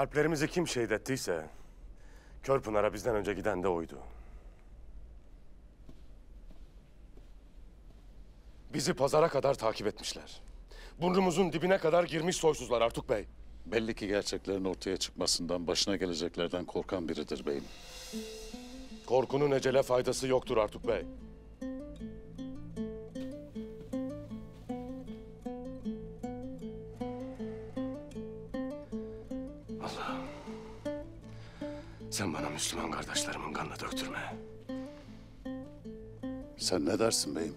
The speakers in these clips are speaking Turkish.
Alplerimizi kim şehit ettiyse... Körpınar'a bizden önce giden de oydu. Bizi pazara kadar takip etmişler. Burnumuzun dibine kadar girmiş soysuzlar Artuk Bey. Belli ki gerçeklerin ortaya çıkmasından başına geleceklerden korkan biridir beyim. Korkunun ecele faydası yoktur Artuk Bey. Sen bana Müslüman kardeşlerimin kanını döktürme. Sen ne dersin beyim?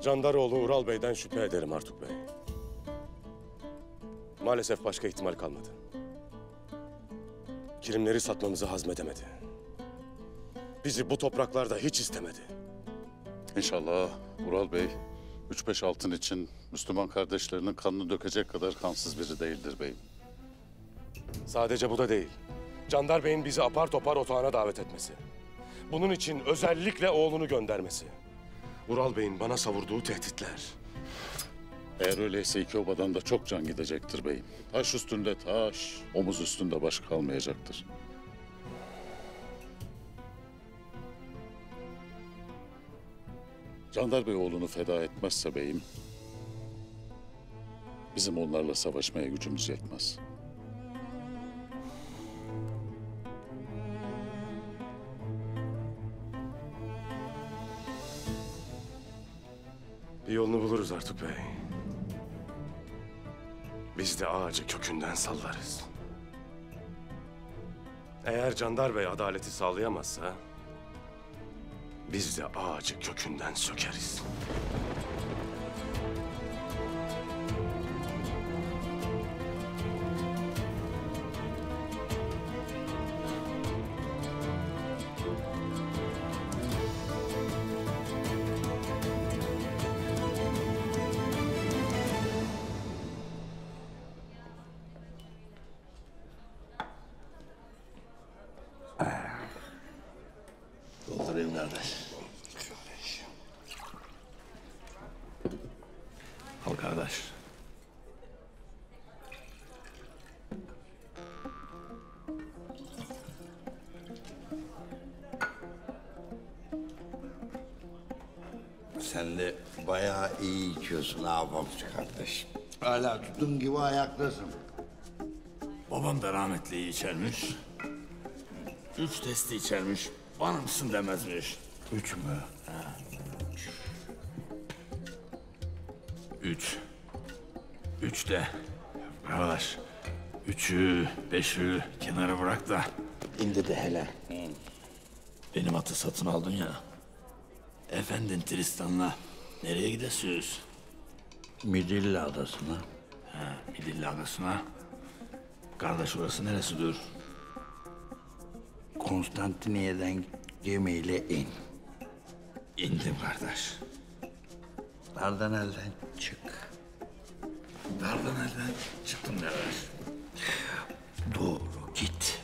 Candaroğlu Ural Bey'den şüphe ederim Artuk Bey. Maalesef başka ihtimal kalmadı. Kirimleri satmamızı hazmedemedi. Bizi bu topraklarda hiç istemedi. İnşallah Ural Bey, üç beş altın için Müslüman kardeşlerinin kanını dökecek kadar kansız biri değildir beyim. Sadece bu da değil. Candar Bey'in bizi apar topar otağına davet etmesi. Bunun için özellikle oğlunu göndermesi. Ural Bey'in bana savurduğu tehditler. Eğer öyleyse iki obadan da çok can gidecektir beyim. Taş üstünde taş, omuz üstünde baş kalmayacaktır. Candar Bey oğlunu feda etmezse beyim, bizim onlarla savaşmaya gücümüz yetmez. Bir yolunu buluruz Artuk Bey. Biz de ağacı kökünden sallarız. Eğer Candar Bey adaleti sağlayamazsa... ...biz de ağacı kökünden sökeriz. Bayağı iyi içiyorsun ha balıkçı kardeş. Hala tutun gibi ayaktasın. Babam da rahmetli iyi içermiş. Üç testi içermiş. Bana mısın demezmiş. Üç mü? Üç. Üç de. Arkadaş. Üçü, beşi kenara bırak da. İndir de hele. Benim atı satın aldın ya. Efendin Tristan'la nereye gidesiyoruz? Midilli adasına. Ha, Midilli adasına. Kardeş orası neresidir? Konstantiniye'den gemiyle in. İndim kardeş. Dardanel'den çık. Dardanel'den çıktım kardeş. Doğru git.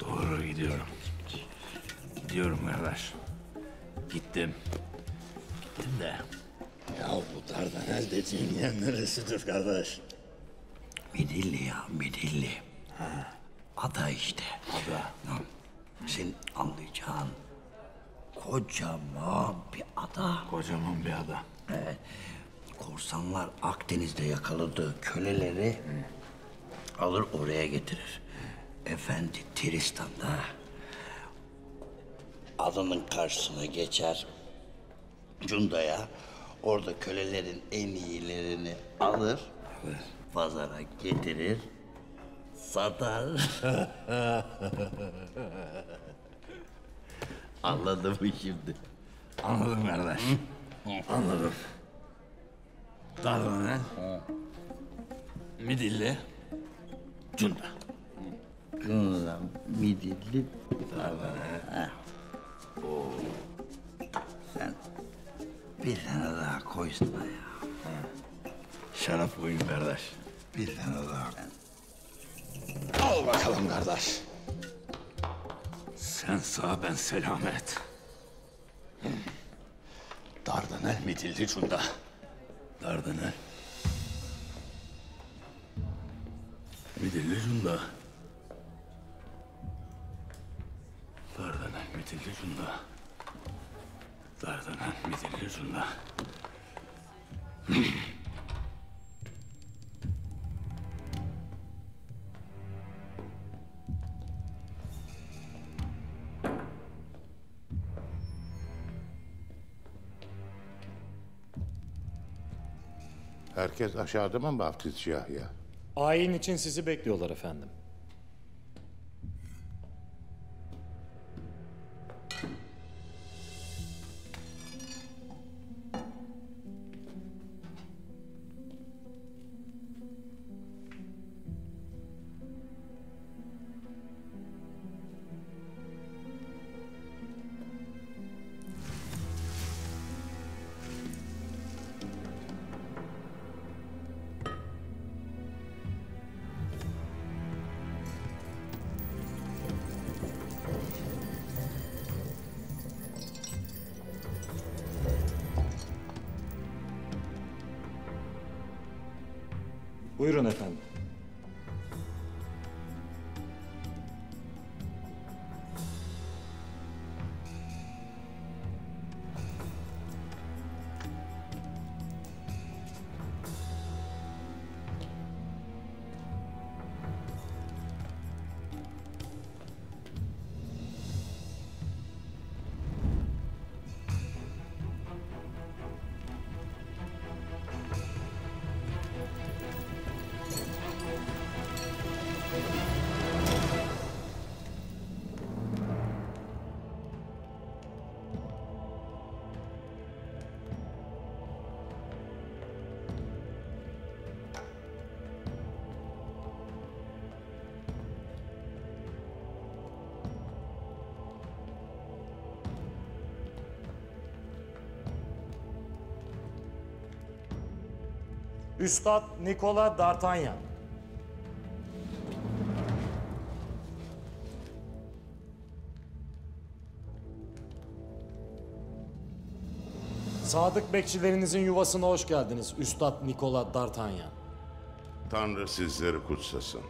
Doğru gidiyorum. Gidiyorum kardeş. Gittim. De. Ya bu Dardanel dediğin yer neresidir kardeş? Midilli ya Midilli. Ada işte. Ada. Ha, Senin anlayacağın kocaman bir ada. Kocaman bir ada. Korsanlar Akdeniz'de yakaladığı köleleri alır oraya getirir. Efendi Tristan da adanın karşısına geçer. Cunda'ya orada kölelerin en iyilerini alır. Pazara getirir. Satar. Anladın mı şimdi? Anladım kardeş. Anladım. Dardanel. Midilli. Cunda. Cunda, midilli, Dardanel. Oo. Sen bir tane daha koysana ya. Şarap koyun kardeş. Bir tane daha. Al bakalım kardeş. Sen sağ ben selamet. Dardanel Midilli Cunda. Dardanel. Midilli Cunda. Dardanel Midilli Cunda. Dardanel Midilli Cunda. Herkes aşağıda mı vaftizci Yahya? Ayin için sizi bekliyorlar efendim. Üstad Nikola D'Artagnan. Sadık bekçilerinizin yuvasına hoş geldiniz Üstad Nikola D'Artagnan. Tanrı sizleri kutsasın.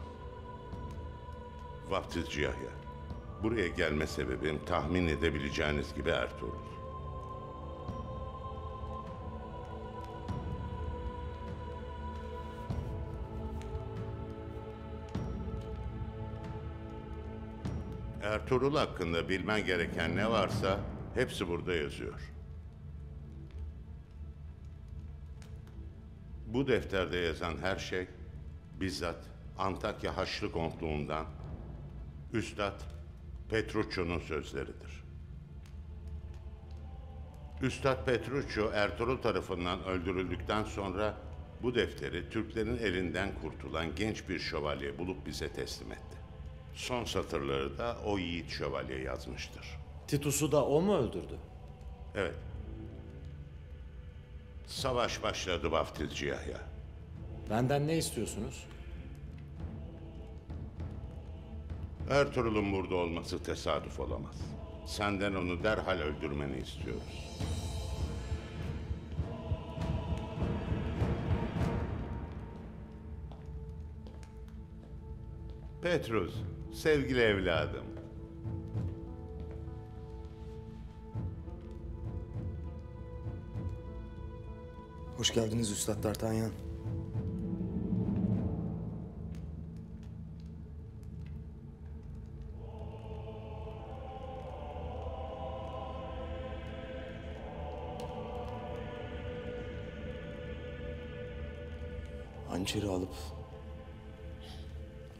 Vaftizci Yahya. Buraya gelme sebebim tahmin edebileceğiniz gibi Ertuğrul. Ertuğrul hakkında bilmen gereken ne varsa hepsi burada yazıyor. Bu defterde yazan her şey bizzat Antakya Haçlı Kontluğundan Üstad Petrucci'nin sözleridir. Üstad Petruccio Ertuğrul tarafından öldürüldükten sonra bu defteri Türklerin elinden kurtulan genç bir şövalye bulup bize teslim etti. Son satırları da o yiğit şövalye yazmıştır. Titus'u da o mu öldürdü? Evet. Savaş başladı vaftizci Yahya. Benden ne istiyorsunuz? Ertuğrul'un burada olması tesadüf olamaz. Senden onu derhal öldürmeni istiyoruz. Petrus, sevgili evladım. Hoş geldiniz Üstad D'Artagnan. Hançeri alıp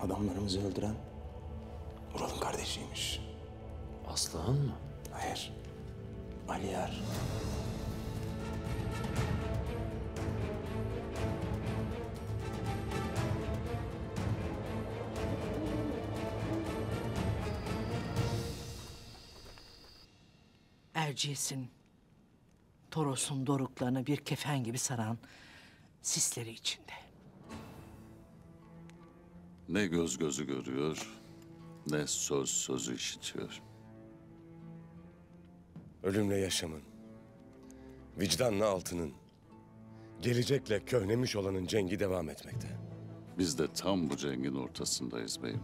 adamlarımızı öldüren Ural'ın kardeşiymiş. Aslıhan mı? Hayır. Aliyar. Erciyes'in, Toros'un doruklarını bir kefen gibi saran sisleri içinde. Ne göz gözü görüyor, ne söz sözü işitiyor. Ölümle yaşamın, Vicdanla altının, gelecekle köhnemiş olanın cengi devam etmekte. Biz de tam bu cengin ortasındayız beyim.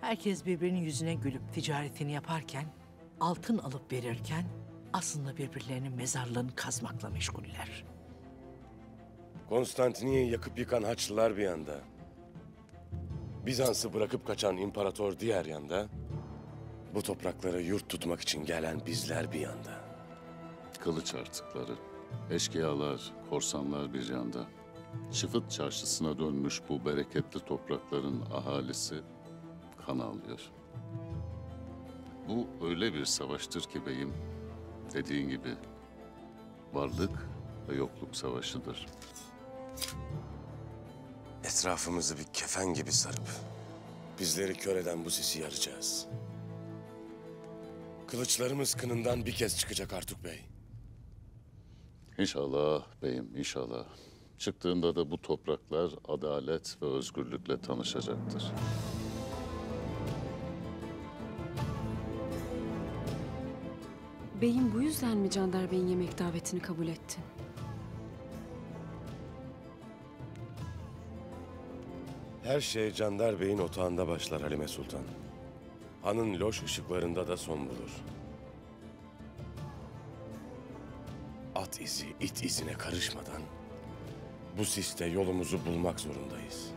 Herkes birbirinin yüzüne gülüp ticaretini yaparken, altın alıp verirken aslında birbirlerinin mezarlarını kazmakla meşguller. Konstantiniye'yi yakıp yıkan Haçlılar bir yanda. Bizans'ı bırakıp kaçan imparator diğer yanda. Bu topraklara yurt tutmak için gelen bizler bir yanda. Kılıç artıkları, eşkıyalar, korsanlar bir yanda. Çıfıt çarşısına dönmüş bu bereketli toprakların ahalisi kan ağlıyor. Bu öyle bir savaştır ki beyim, dediğin gibi varlık ve yokluk savaşıdır. Etrafımızı bir kefen gibi sarıp bizleri kör eden bu sisi yaracağız. Kılıçlarımız kınından bir kez çıkacak Artuk Bey. İnşallah beyim, inşallah. Çıktığında da bu topraklar adalet ve özgürlükle tanışacaktır. Beyim bu yüzden mi Candar Bey'in yemek davetini kabul ettin? Her şey Candar Bey'in otağında başlar Halime Sultan. Hanın loş ışıklarında da son bulur. At izi, it izine karışmadan bu siste yolumuzu bulmak zorundayız.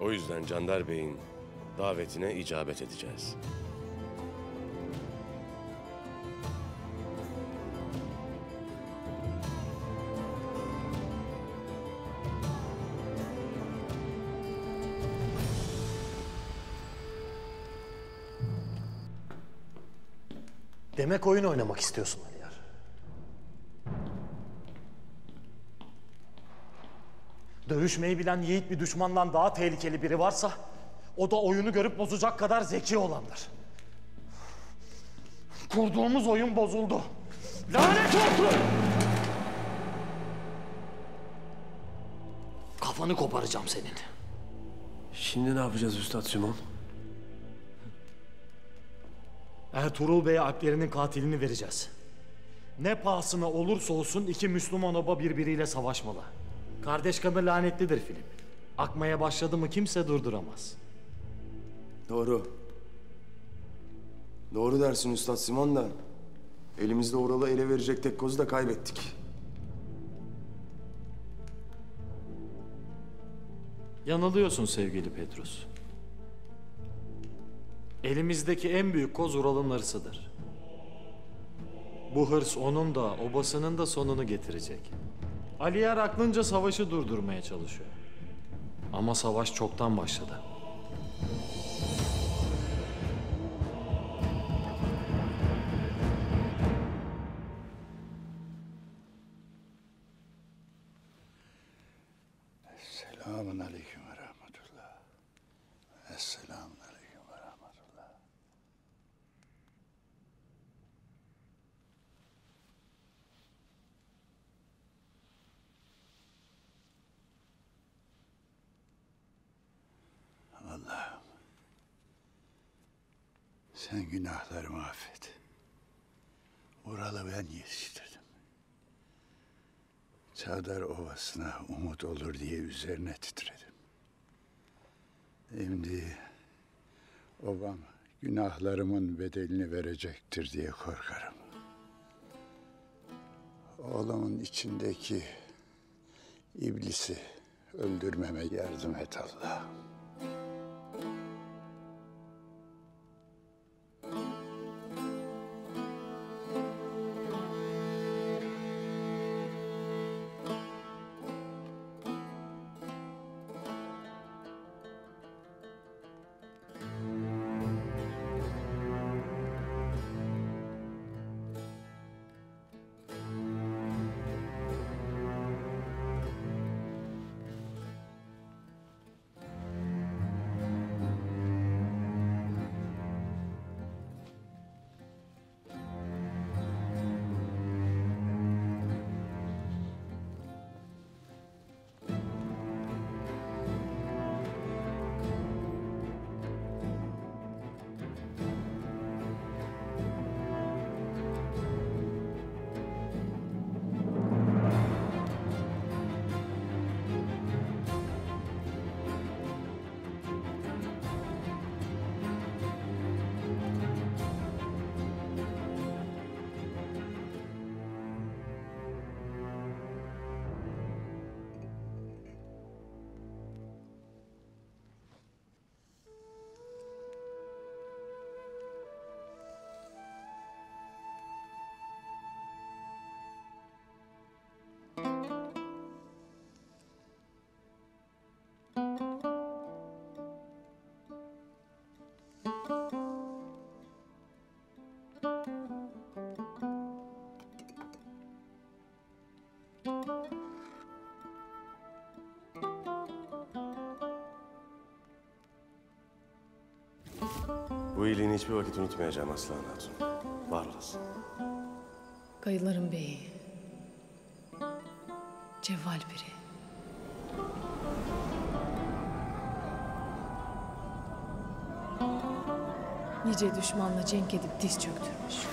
O yüzden Candar Bey'in davetine icabet edeceğiz. Demek oyun oynamak istiyorsun Aliyar. Dövüşmeyi bilen yiğit bir düşmandan daha tehlikeli biri varsa o da oyunu görüp bozacak kadar zeki olandır. Kurduğumuz oyun bozuldu. Lanet olsun! Kafanı koparacağım senin. Şimdi ne yapacağız Üstad Sümon? Ertuğrul Bey'e Alplerinin katilini vereceğiz. Ne pahasına olursa olsun iki Müslüman oba birbiriyle savaşmalı. Kardeş kanı lanetlidir film. Akmaya başladı mı kimse durduramaz. Doğru. Doğru dersin Üstad Simon da. Elimizde Oral'ı ele verecek tek kozu da kaybettik. Yanılıyorsun sevgili Petrus. Elimizdeki en büyük koz Ural'ın hırsıdır. Bu hırs onun da obasının da sonunu getirecek. Aliyer aklınca savaşı durdurmaya çalışıyor. Ama savaş çoktan başladı. Selamun aleyküm ve rahmetullah. Esselamun aleyküm ve rahmetullah. Allah'ım. Sen günahlarımı affet. Ural'ı ben yetiştirdim. Çağdar Ovası'na umut olur diye üzerine titredim. Şimdi obam günahlarımın bedelini verecektir diye korkarım. Oğlumun içindeki iblisi öldürmeme yardım et Allah'ım. Bu iyiliğini hiçbir vakit unutmayacağım Aslan Hatun. Var olasın. Kayıların beyi. Cevval biri. Nice düşmanla cenk edip diz çöktürmüş.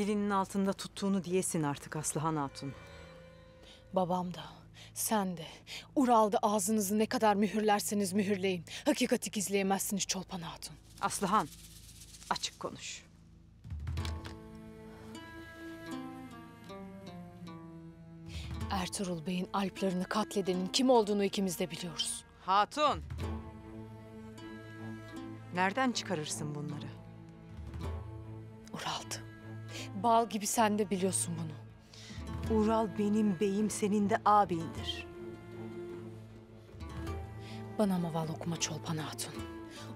Dilinin altında tuttuğunu diyesin artık Aslıhan Hatun. Babam da, sen de, Ural'da ağzınızı ne kadar mühürlerseniz mühürleyin. Hakikati gizleyemezsiniz Çolpan Hatun. Aslıhan, açık konuş. Ertuğrul Bey'in Alplarını katledenin kim olduğunu ikimiz de biliyoruz. Hatun! Nereden çıkarırsın bunları? Bal gibi sen de biliyorsun bunu. Ural benim beyim, senin de ağabeyindir. Bana maval okuma Çolpan Hatun.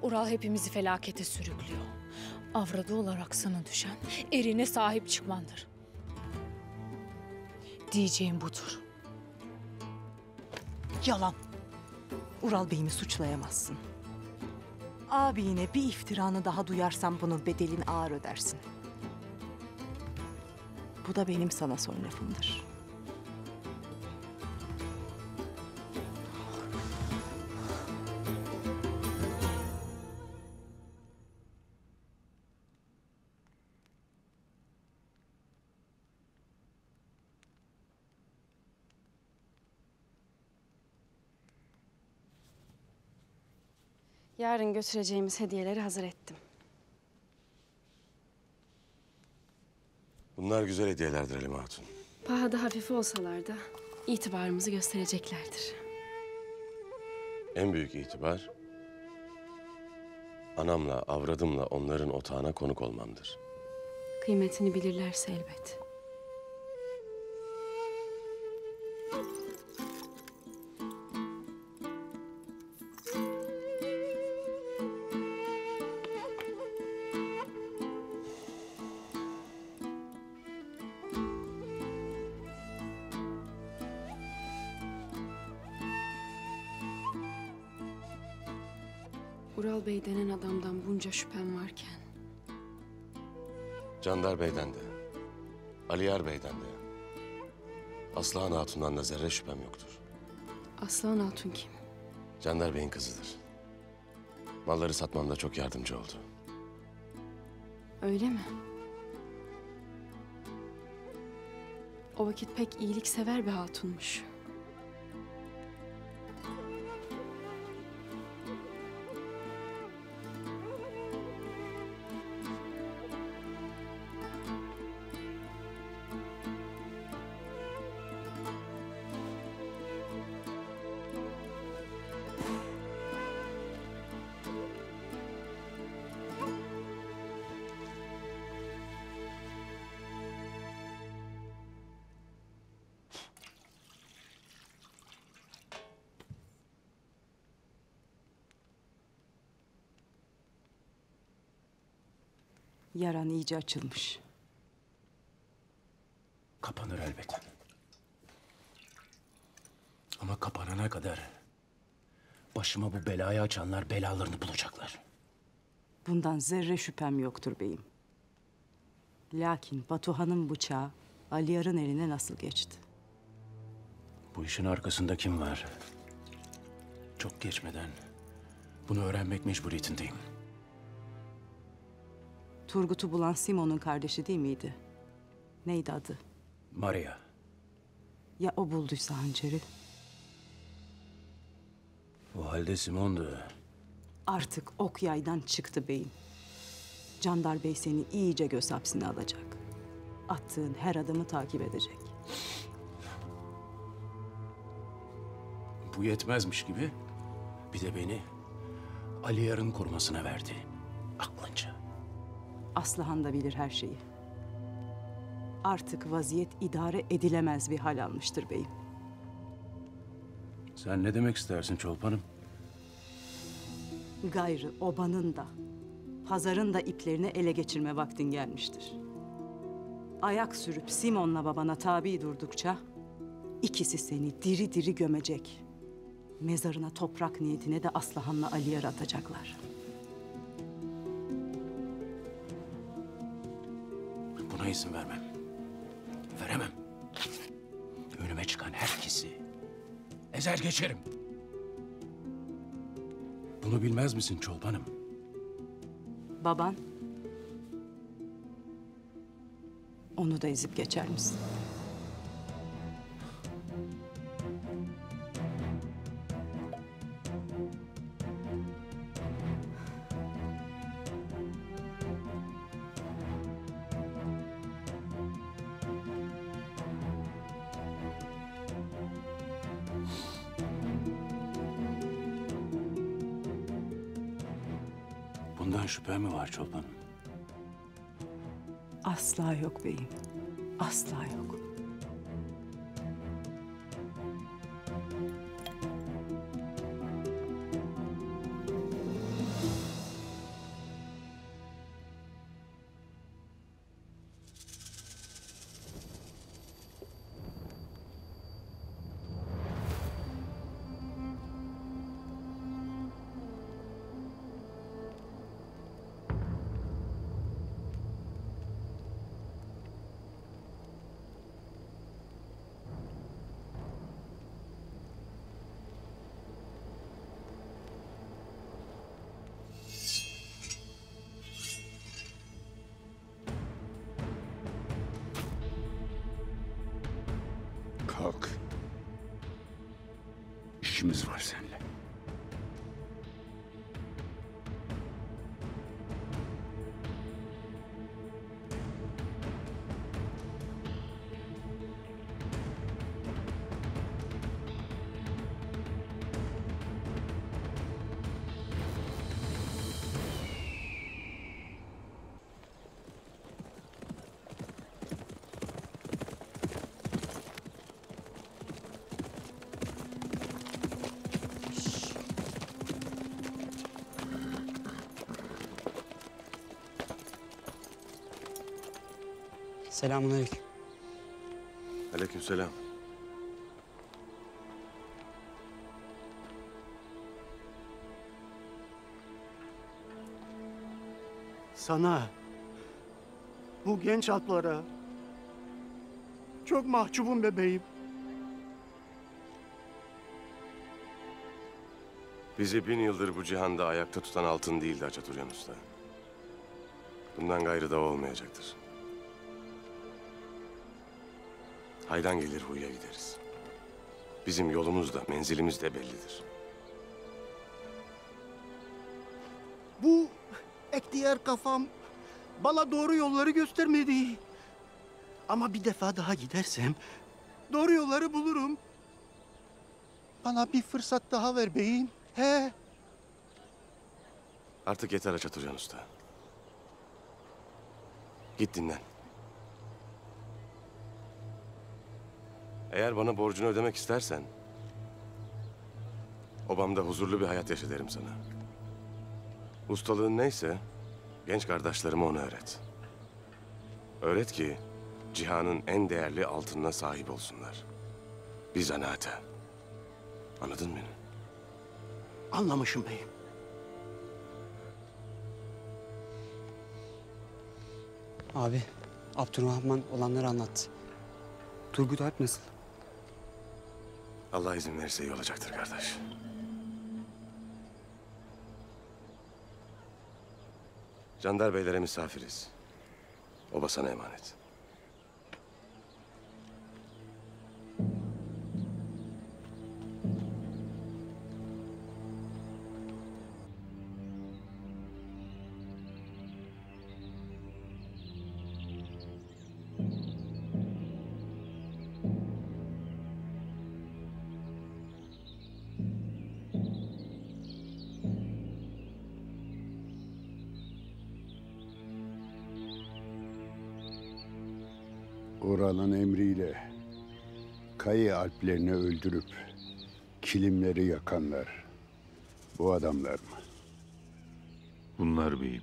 Ural hepimizi felakete sürüklüyor. Avradı olarak sana düşen erine sahip çıkmandır. Diyeceğim budur. Yalan. Ural Bey'imi suçlayamazsın. Ağabeyine bir iftiranı daha duyarsam bunun bedelini ağır ödersin. Bu da benim sana son lafımdır. Yarın götüreceğimiz hediyeleri hazır ettim. Bunlar güzel hediyelerdir Halime Hatun. Pahada hafif olsalar da itibarımızı göstereceklerdir. En büyük itibar... ...anamla, avradımla onların otağına konuk olmamdır. Kıymetini bilirlerse elbet. Aslıhan Hatun'dan da zerre şüphem yoktur. Aslan Hatun kim? Candar Bey'in kızıdır. Malları satmamda çok yardımcı oldu. Öyle mi? O vakit pek iyiliksever bir hatunmuş. Yaran iyice açılmış. Kapanır elbet. Ama kapanana kadar başıma bu belayı açanlar belalarını bulacaklar. Bundan zerre şüphem yoktur beyim. Lakin Batuhan'ın bıçağı Aliyar'ın eline nasıl geçti? Bu işin arkasında kim var? Çok geçmeden bunu öğrenmek mecburiyetindeyim. Turgut'u bulan Simon'un kardeşi değil miydi? Neydi adı? Maria, Ya o bulduysa hançeri? o halde Simon'du. Artık ok yaydan çıktı beyim. Candar Bey seni iyice göz hapsine alacak. Attığın her adımı takip edecek. Bu yetmezmiş gibi bir de beni Ali Yar'ın korumasına verdi. Aklınca. Aslıhan da bilir her şeyi. Artık vaziyet idare edilemez bir hal almıştır beyim. Sen ne demek istersin Çolpan'ım? Gayrı obanın da, pazarın da iplerini ele geçirme vaktin gelmiştir. Ayak sürüp Simon'la babana tabi durdukça ikisi seni diri diri gömecek. Mezarına toprak niyetine de Aslıhan'la Ali'ye atacaklar. İzin vermem. Veremem. Önüme çıkan herkesi ezer geçerim. Bunu bilmez misin Çolpan'ım? Baban onu da ezip geçer misin? Beyim. Asla yok. İşimiz var seninle. Selamünaleyküm. Aleykümselam. Sana, bu genç atlara çok mahcubum bebeğim. Bizi bin yıldır bu cihanda ayakta tutan altın değildi Haçaturyan Usta. Bundan gayrı da olmayacaktır. Haydan gelir huya gideriz. Bizim yolumuz da menzilimiz de bellidir. Bu ektiyar kafam bana doğru yolları göstermedi. Ama bir defa daha gidersem doğru yolları bulurum. Bana bir fırsat daha ver beyim. He. Artık yeter Haçaturyan Usta. Git dinlen. Eğer bana borcunu ödemek istersen... ...obamda huzurlu bir hayat yaşa derim sana. Ustalığın neyse... ...genç kardeşlerime onu öğret. Öğret ki... ...cihanın en değerli altınına sahip olsunlar. Bir zanaate. Anladın mı beni? Anlamışım beyim. Abi, Abdurrahman olanları anlattı. Turgut Alp nasıl? Allah izin verirse iyi olacaktır kardeş. Candar beylere misafiriz. Oba sana emanet. Kilimleri yakanlar bu adamlar mı? Bunlar beyim.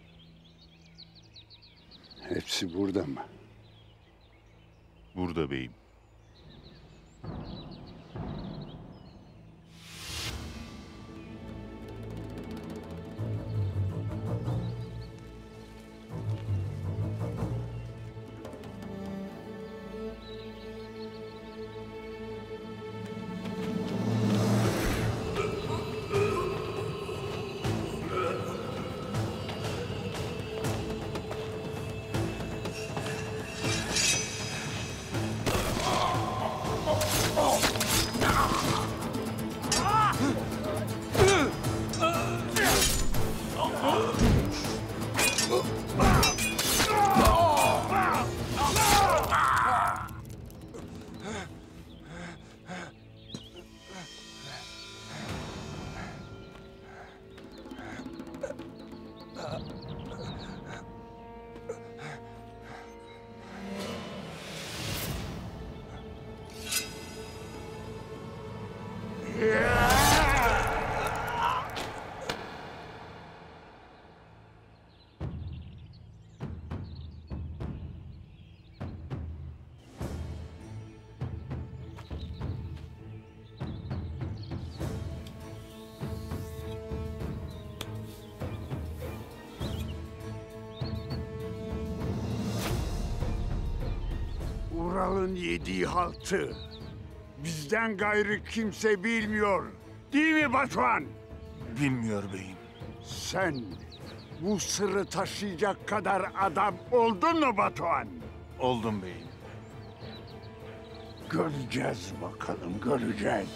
Ural'ın yediği haltı bizden gayrı kimse bilmiyor. Değil mi Batuhan? Bilmiyor beyim. Sen bu sırrı taşıyacak kadar adam oldun mu Batuhan? Oldum beyim. Göreceğiz bakalım, göreceğiz.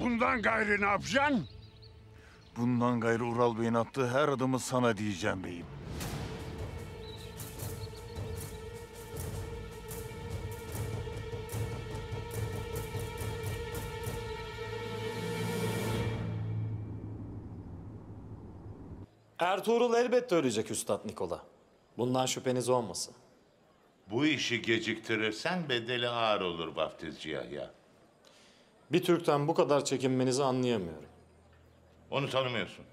Bundan gayrı ne yapacaksın? Bundan gayrı Ural Bey'in attığı her adımı sana diyeceğim beyim. Ertuğrul elbette ölecek Üstad Nikola. Bundan şüpheniz olmasın. Bu işi geciktirirsen bedeli ağır olur vaftizci Yahya. Bir Türk'ten bu kadar çekinmenizi anlayamıyorum. Onu tanımıyorsun.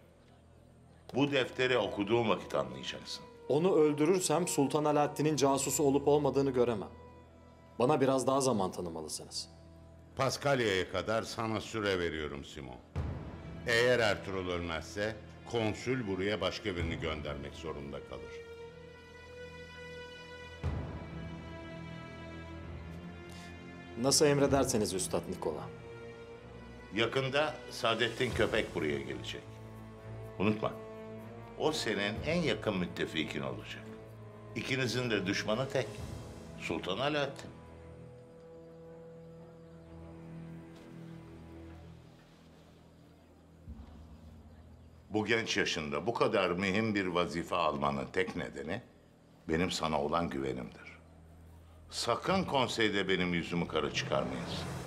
Bu defteri okuduğun vakit anlayacaksın. Onu öldürürsem Sultan Alaaddin'in casusu olup olmadığını göremem. Bana biraz daha zaman tanımalısınız. Paskalya'ya kadar sana süre veriyorum Simon. Eğer Ertuğrul ölmezse konsül buraya başka birini göndermek zorunda kalır. Nasıl emrederseniz Üstad Nikola. Yakında Saadettin Köpek buraya gelecek. Unutma. O senin en yakın müttefikin olacak. İkinizin de düşmanı tek. Sultan Alaaddin. Bu genç yaşında bu kadar mühim bir vazife almanın tek nedeni benim sana olan güvenimdir. Sakın konseyde benim yüzümü kara çıkarmayasın.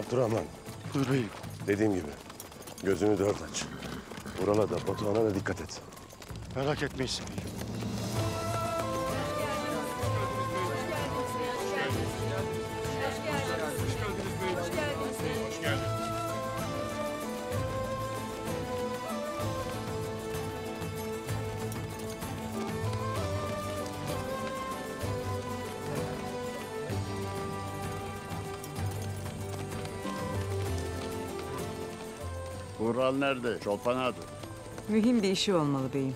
Abdurrahman. Buyur beyim. Dediğim gibi. Gözünü dört aç. Ural'a da Batuhan'a da dikkat et. Merak etmeyin beyim. Nerede? Çolpan Hatun. Mühim bir işi olmalı beyim.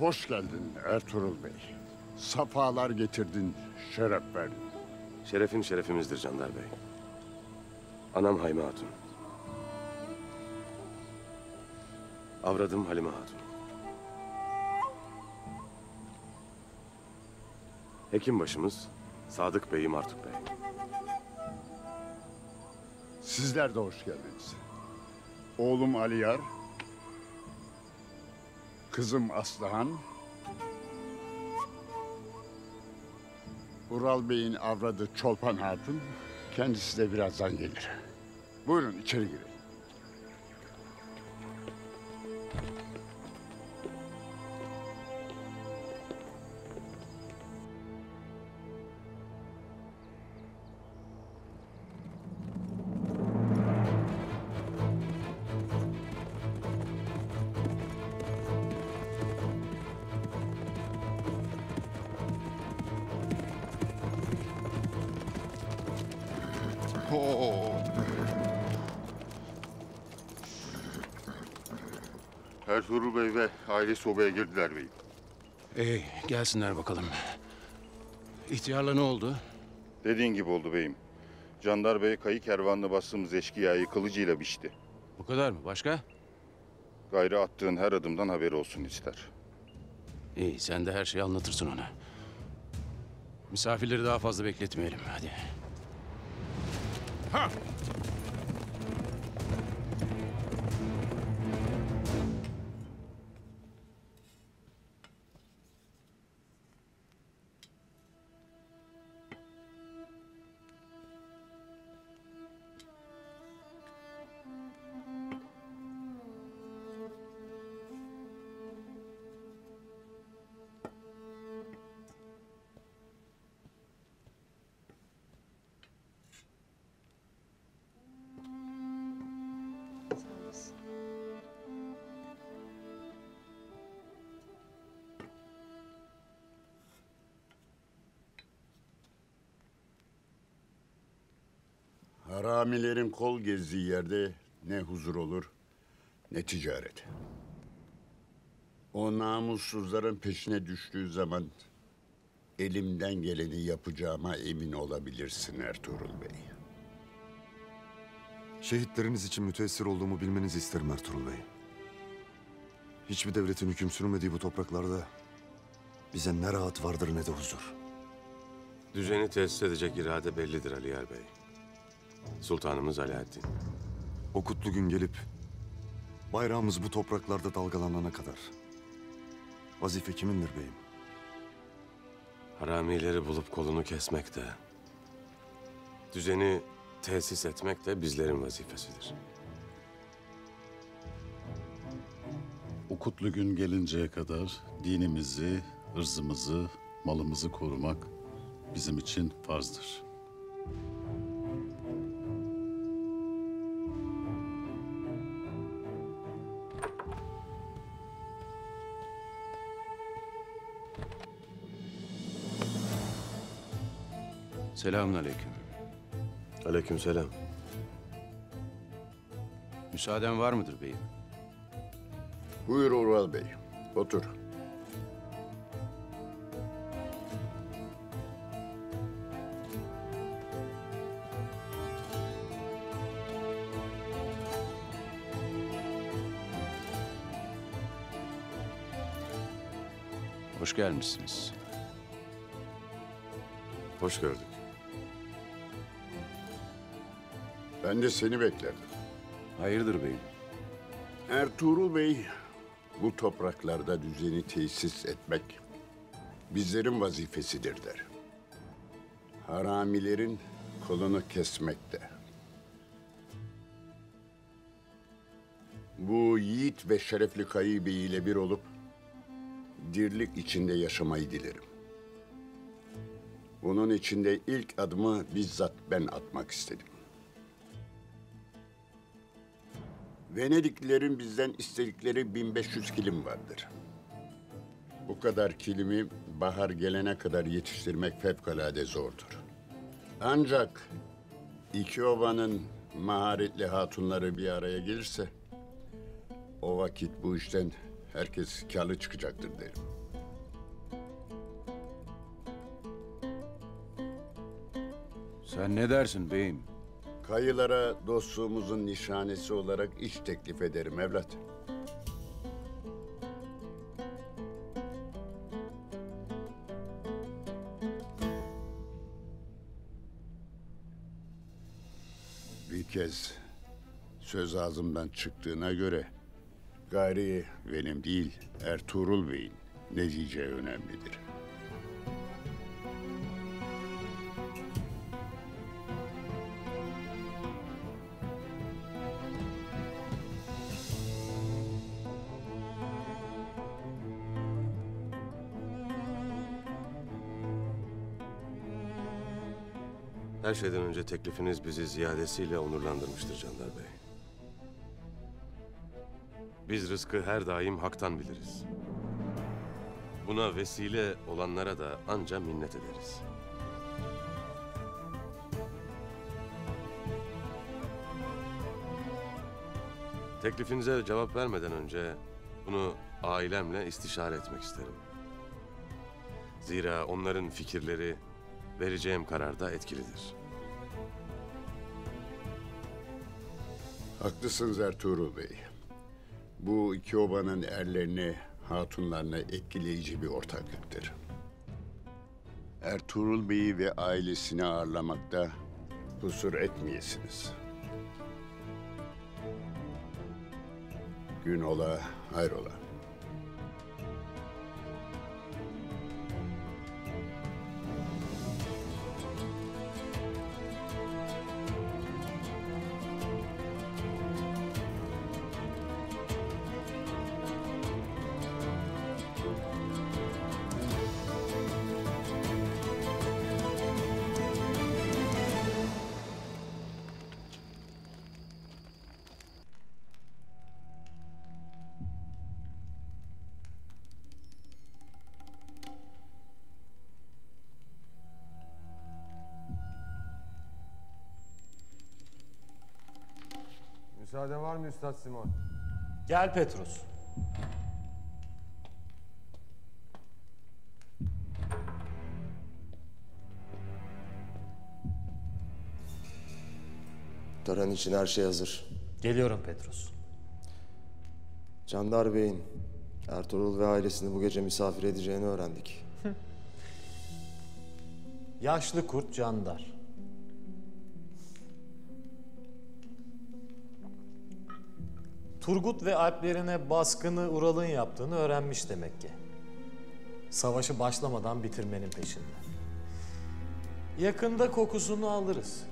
Hoş geldin Ertuğrul Bey. Safalar getirdin, şeref verdin. Şerefin şerefimizdir Candar Bey. Anam Hayme Hatun. Avradım Halime Hatun. Hekim başımız Sadık Bey'im Artuk Bey. Sizler de hoş geldiniz. Oğlum Aliyar, kızım Aslıhan, Ural Bey'in avradı Çolpan Hatun, kendisi de birazdan gelir. Buyurun içeri girin. Ve ailesi obaya girdiler beyim. Ey gelsinler bakalım. İhtiyarla ne oldu? Dediğin gibi oldu beyim. Candar Bey kayı kervanla bastığımız eşkıyayı kılıcıyla biçti. Bu kadar mı? Başka? Gayrı attığın her adımdan haberi olsun ister. İyi sen de her şeyi anlatırsın ona. Misafirleri daha fazla bekletmeyelim hadi. Ha! Haramilerin kol gezdiği yerde ne huzur olur ne ticaret. O namussuzların peşine düştüğü zaman elimden geleni yapacağıma emin olabilirsin Ertuğrul Bey. Şehitleriniz için müteessir olduğumu bilmenizi isterim Ertuğrul Bey. Hiçbir devletin hüküm sürmediği bu topraklarda bize ne rahat vardır ne de huzur. Düzeni tesis edecek irade bellidir Aliyar Bey. Sultanımız Alaaddin. O kutlu gün gelip bayrağımız bu topraklarda dalgalanana kadar vazife kimindir beyim? Haramileri bulup kolunu kesmek de, düzeni tesis etmek de bizlerin vazifesidir. O kutlu gün gelinceye kadar dinimizi, ırzımızı, malımızı korumak bizim için farzdır. Selamünaleyküm. Aleykümselam. Müsaaden var mıdır beyim? Buyur Ural Bey. Otur. Hoş gelmişsiniz. Hoş gördük. Ben de seni beklerdim. Hayırdır beyim? Ertuğrul Bey, bu topraklarda düzeni tesis etmek bizlerin vazifesidir der. Haramilerin kolunu kesmekte. Bu yiğit ve şerefli Kayı Bey ile bir olup dirlik içinde yaşamayı dilerim. Bunun içinde ilk adımı bizzat ben atmak istedim. Venediklilerin bizden istedikleri 1500 kilim vardır. Bu kadar kilimi bahar gelene kadar yetiştirmek fevkalade zordur. Ancak iki obanın maharetli hatunları bir araya gelirse o vakit bu işten herkes karlı çıkacaktır derim. Sen ne dersin beyim? Kayılara dostluğumuzun nişanesi olarak iş teklif ederim evlat. Bir kez söz ağzımdan çıktığına göre gayri benim değil Ertuğrul Bey'in ne diyeceği önemlidir. Her şeyden önce teklifiniz bizi ziyadesiyle onurlandırmıştır Candar Bey. Biz rızkı her daim haktan biliriz. Buna vesile olanlara da anca minnet ederiz. Teklifinize cevap vermeden önce bunu ailemle istişare etmek isterim. Zira onların fikirleri vereceğim kararda etkilidir. Haklısınız Ertuğrul Bey. Bu iki obanın erlerini, hatunlarına etkileyici bir ortaklıktır. Ertuğrul Bey'i ve ailesini ağırlamakta kusur etmeyesiniz. Gün ola, hayrola. Müsaade var mı Üstad Simon? Gel Petrus. Tören için her şey hazır. Geliyorum Petrus. Candar Bey'in Ertuğrul ve ailesini bu gece misafir edeceğini öğrendik. Yaşlı kurt Candar. Turgut ve Alplerine baskını Ural'ın yaptığını öğrenmiş demek ki. Savaşı başlamadan bitirmenin peşinde. Yakında kokusunu alırız.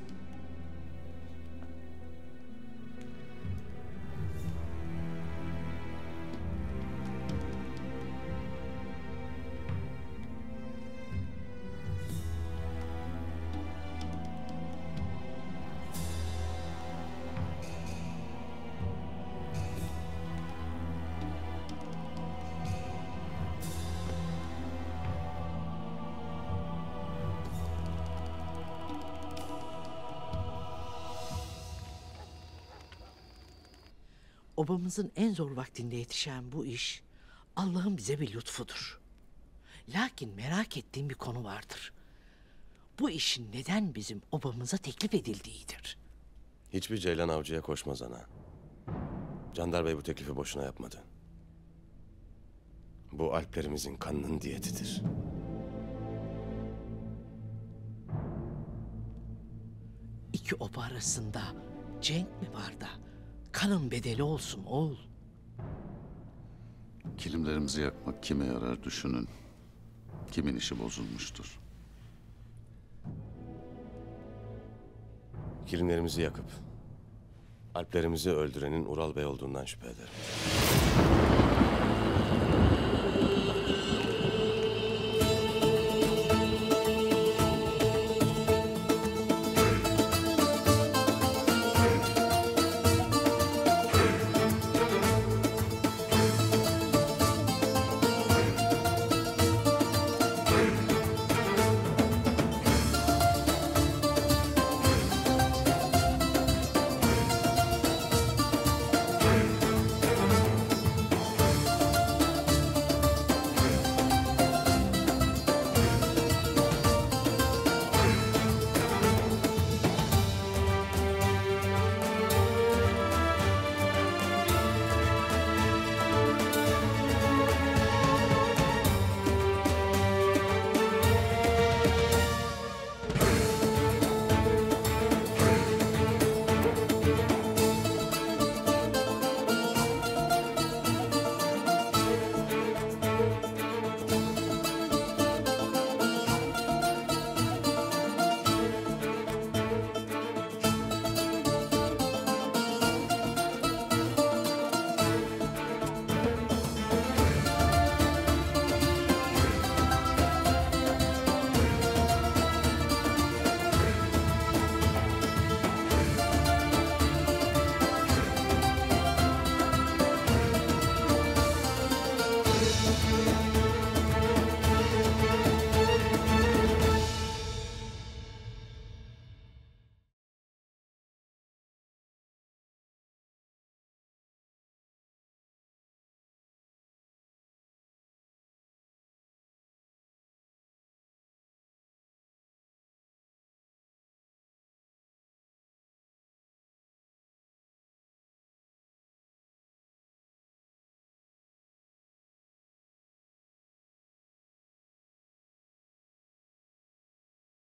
Obamızın en zor vaktinde yetişen bu iş Allah'ın bize bir lütfudur. Lakin merak ettiğim bir konu vardır. Bu işin neden bizim obamıza teklif edildiğidir. Hiçbir Ceylan avcıya koşmaz ana. Candar Bey bu teklifi boşuna yapmadı. Bu alplerimizin kanının diyetidir. İki oba arasında cenk mi var da kanın bedeli olsun oğul. Kilimlerimizi yakmak kime yarar düşünün. Kimin işi bozulmuştur. Kilimlerimizi yakıp alplerimizi öldürenin Ural Bey olduğundan şüphe ederim.